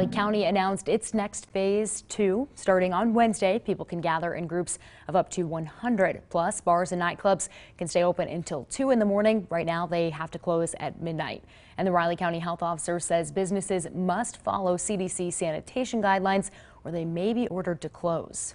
Riley County announced its next phase two. Starting on Wednesday, people can gather in groups of up to 100. Plus, bars and nightclubs can stay open until 2 in the morning. Right now, they have to close at midnight. And the Riley County Health Officer says businesses must follow CDC sanitation guidelines or they may be ordered to close.